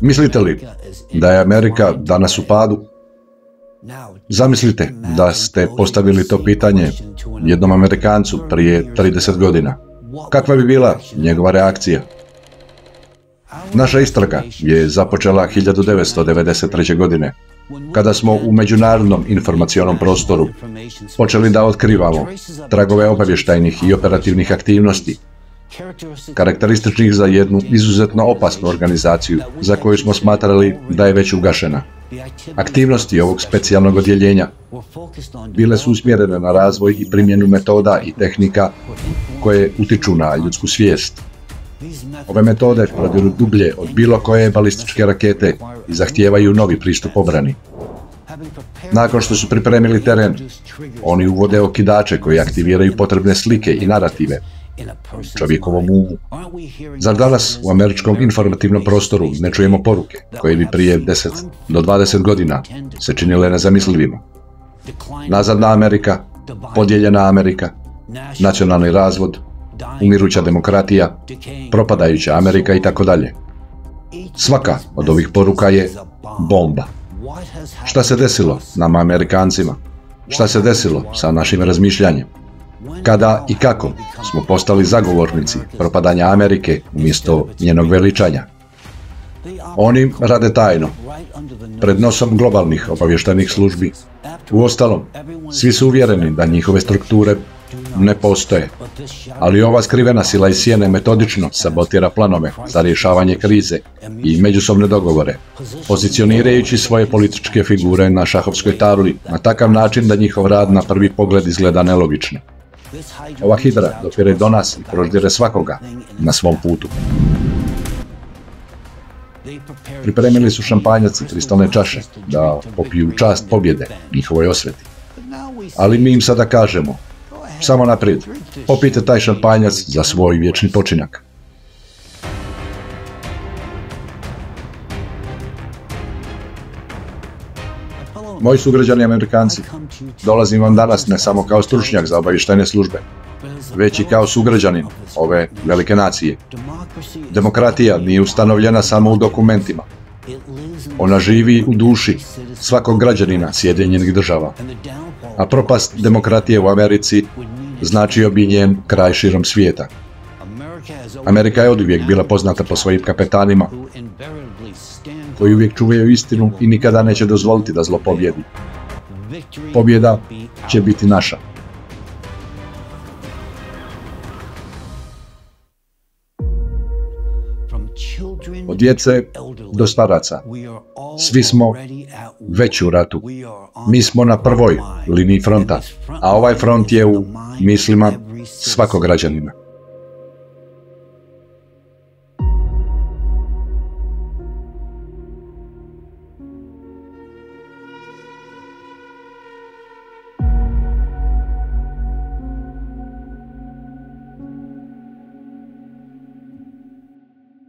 Mislite li da je Amerika danas u padu? Zamislite da ste postavili to pitanje jednom Amerikancu prije 30 godina. Kakva bi bila njegova reakcija? Naša istraga je započela 1993. godine, kada smo u međunarodnom informacionom prostoru počeli da otkrivamo tragove obavještajnih i operativnih aktivnosti, karakterističnih za jednu izuzetno opasnu organizaciju za koju smo smatrali da je već ugašena. Aktivnosti ovog specijalnog odjeljenja bile su usmjerene na razvoj i primjenu metoda i tehnika koje utiču na ljudsku svijest. Ove metode prodiru dublje od bilo koje balističke rakete i zahtijevaju novi pristup obrani. Nakon što su pripremili teren, oni uvode okidače koji aktiviraju potrebne slike i narative čovjekovom umu. Zar danas u američkom informativnom prostoru ne čujemo poruke koje bi prije 10 do 20 godina se činile nezamislivima? Nazadna Amerika, podijeljena Amerika, nacionalni razvod, umiruća demokratija, propadajuća Amerika i tako dalje. Svaka od ovih poruka je bomba. Šta se desilo nama Amerikancima? Šta se desilo sa našim razmišljanjem? Kada i kako smo postali zagovornici propadanja Amerike umjesto njenog veličanja? Oni rade tajno, pred nosom globalnih obavještajnih službi. Uostalom, svi su uvjereni da njihove strukture ne postoje, ali ova skrivena sila iz sjene metodično sabotira planove za rješavanje krize i međusobne dogovore, pozicionirajući svoje političke figure na šahovskoj tabli na takav način da njihov rad na prvi pogled izgleda nelogično. Ova hidra dopire do nas i proždire svakoga na svom putu. Pripremili su šampanjac i kristalne čaše da popiju čast pobjede njihovoj osveti. Ali mi im sada kažemo, samo naprijed, popijte taj šampanjac za svoj vječni počinak. Moji sugrađani Amerikanci, dolazim vam danas ne samo kao stručnjak za obavještajne službe, već i kao sugrađanin ove velike nacije. Demokratija nije ustanovljena samo u dokumentima. Ona živi u duši svakog građanina Sjedinjenih država. A propast demokratije u Americi znači bi njen kraj širom svijeta. Amerika je oduvijek bila poznata po svojim kapetanima, koji uvijek čuvaju istinu i nikada neće dozvoliti da zlo pobjedi. Pobjeda će biti naša. Od djece do staraca. Svi smo već u ratu. Mi smo na prvoj liniji fronta, a ovaj front je u mislima svakog građanina.